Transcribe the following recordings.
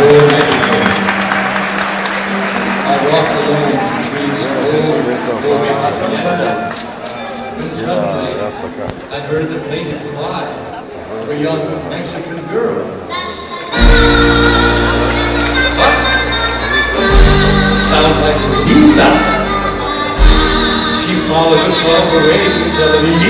She followed us all the way to Tel Aviv.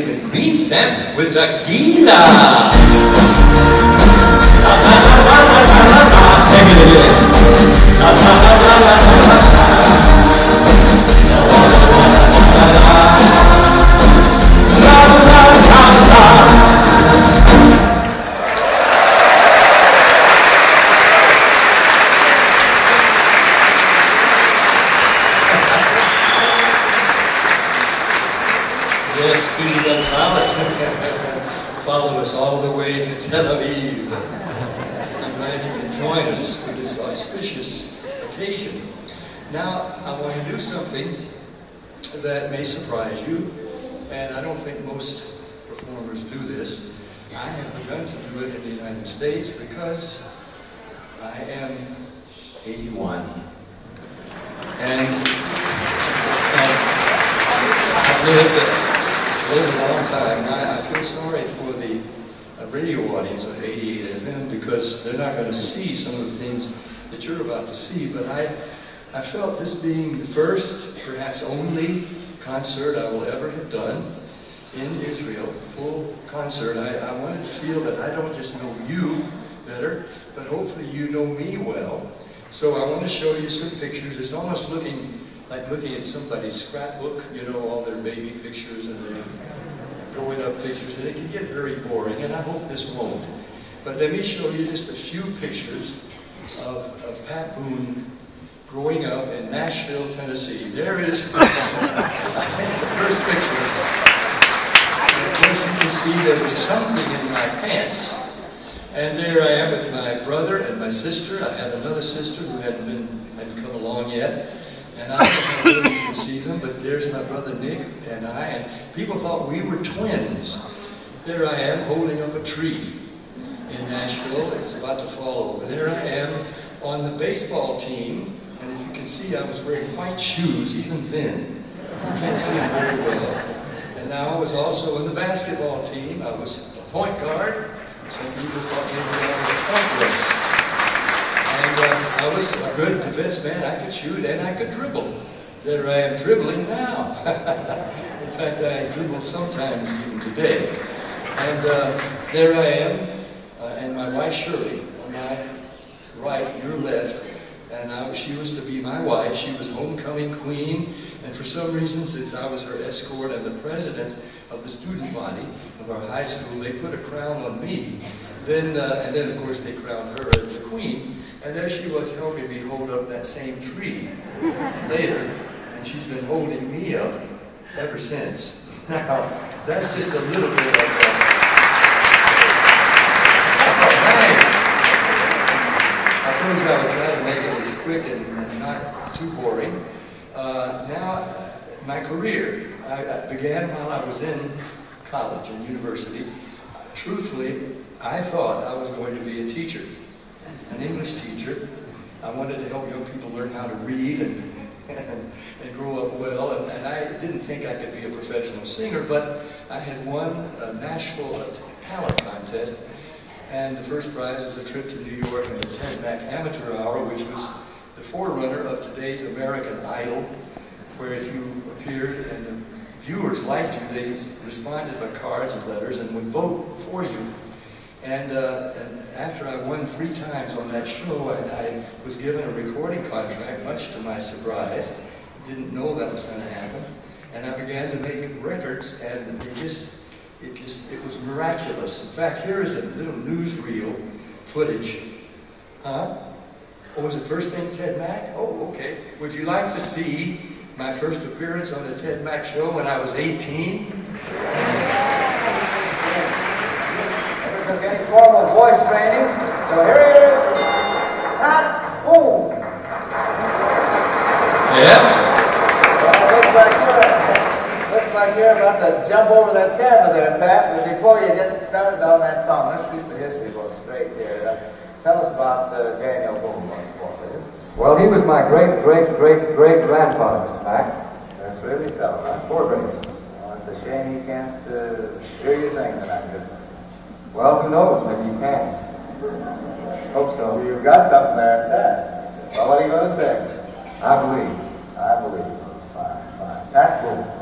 they giving cream stamps with tequila. Sing it again. Yes, Speedy Gonzales followed us all the way to Tel Aviv. I'm glad you can join us for this auspicious occasion. Now, I want to do something that may surprise you, and I don't think most performers do this. I have begun to do it in the United States because I am 81. And, and I've lived, a long time. I, I feel sorry for the uh, radio audience of 88 FM because they're not going to see some of the things that you're about to see. But I, I felt this being the first, perhaps only, concert I will ever have done in Israel, full concert. I, I wanted to feel that I don't just know you better, but hopefully you know me well. So I want to show you some pictures. It's almost looking like looking at somebody's scrapbook, you know, all their baby pictures and their growing up pictures, and it can get very boring, and I hope this won't. But let me show you just a few pictures of, of Pat Boone growing up in Nashville, Tennessee. There is, I think, the first picture. And of course, you can see there was something in my pants. And there I am with my brother and my sister. I had another sister who hadn't been hadn't come along yet. And I you can see them, but there's my brother Nick and I. And people thought we were twins. There I am holding up a tree in Nashville. It was about to fall over. There I am on the baseball team. And if you can see, I was wearing white shoes even then. You can't see very well. And now I was also in the basketball team. I was a point guard. Some people thought maybe I pointless. And uh, I a good defense man. I could shoot and I could dribble. There I am dribbling now. In fact, I dribble sometimes even today. And uh, there I am, uh, and my wife Shirley on my right, your left. And I, she was to be my wife. She was homecoming queen. And for some reason, since I was her escort and the president of the student body of our high school, they put a crown on me. Then, uh, and then of course they crowned her as the queen. And there she was helping me hold up that same tree later. And she's been holding me up ever since. Now, that's just a little bit of that. Thanks. I told you I would try to make it as quick and, and not too boring. Uh, now, my career, I, I began while I was in college and university. Truthfully, I thought I was going to be a teacher, an English teacher. I wanted to help young people learn how to read and, and, grow up well, and, and, I didn't think I could be a professional singer, but I had won a Nashville talent contest, and the first prize was a trip to New York and a Ted Mack Amateur Hour, which was the forerunner of today's American Idol, where if you appeared and viewers liked you, they responded by cards and letters and would vote for you. And, uh, and after I won three times on that show, I, I, was given a recording contract, much to my surprise. Didn't know that was going to happen. And I began to make records, and they just, it just, it was miraculous. In fact, here is a little newsreel footage. Huh? Oh, was the first thing Ted Mack? Oh, okay. Would you like to see my first appearance on the Ted Mack Show when I was 18? getting formal voice training. So here it is. Pat Boone. Yeah. Well, looks like you're, looks like you're about to jump over that camera there, Pat. But before you get started on that song, let's keep the history book straight here. Uh, tell us about uh, Daniel Boone once more, will you? Well, he was my great, great, great, great grandfather, Mr. Mack. That's really so, huh? Four greats. Well, it's a shame he can't uh, hear you sing tonight? Well, who knows? Maybe he can. Hope so. Well, you've got something there at that. Well, what are you going to say? I believe. I believe. Fine, fine. Pat Boone.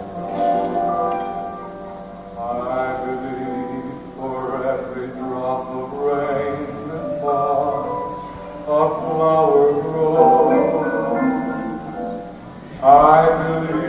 flower grows. I believe.